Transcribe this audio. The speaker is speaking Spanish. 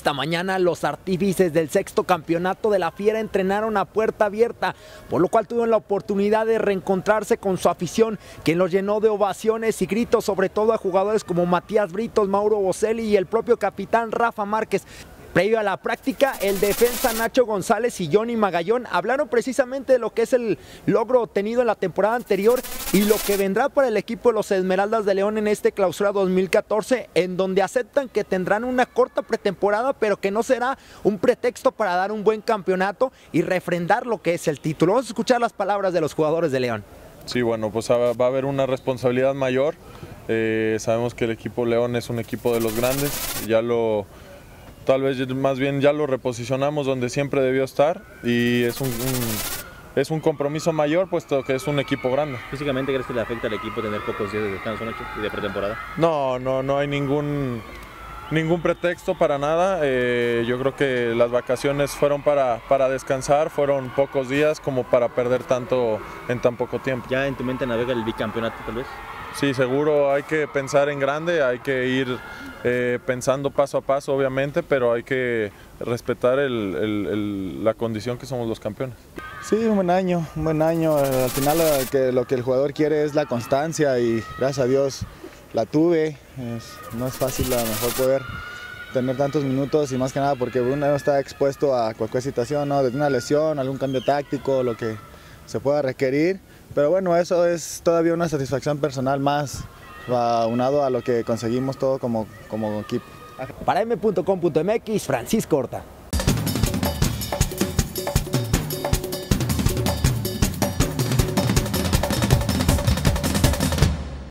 Esta mañana los artífices del sexto campeonato de la Fiera entrenaron a puerta abierta, por lo cual tuvieron la oportunidad de reencontrarse con su afición, quien los llenó de ovaciones y gritos, sobre todo a jugadores como Matías Britos, Mauro Boselli y el propio capitán Rafa Márquez. Previo a la práctica, el defensa Nacho González y Johnny Magallón hablaron precisamente de lo que es el logro obtenido en la temporada anterior y lo que vendrá para el equipo de los Esmeraldas de León en este clausura 2014, en donde aceptan que tendrán una corta pretemporada, pero que no será un pretexto para dar un buen campeonato y refrendar lo que es el título. Vamos a escuchar las palabras de los jugadores de León. Sí, bueno, pues va a haber una responsabilidad mayor. Eh, sabemos que el equipo León es un equipo de los grandes, ya lo tal vez más bien ya lo reposicionamos donde siempre debió estar y es un, es un compromiso mayor puesto que es un equipo grande. ¿Físicamente crees que le afecta al equipo tener pocos días de descanso y de pretemporada? No, no, no hay ningún, ningún pretexto para nada. Eh, yo creo que las vacaciones fueron para, para descansar, fueron pocos días como para perder tanto en tan poco tiempo. ¿Ya en tu mente navega el bicampeonato tal vez? Sí, seguro hay que pensar en grande, hay que ir eh, pensando paso a paso, obviamente, pero hay que respetar la condición que somos los campeones. Sí, un buen año, un buen año. Al final lo que, el jugador quiere es la constancia y gracias a Dios la tuve. no es fácil a lo mejor poder tener tantos minutos y más que nada porque uno está expuesto a cualquier situación, ¿no? desde una lesión, algún cambio táctico, lo que se pueda requerir. Pero bueno, eso es todavía una satisfacción personal más unado a lo que conseguimos todo como, como equipo. Para m.com.mx, Francisco Horta.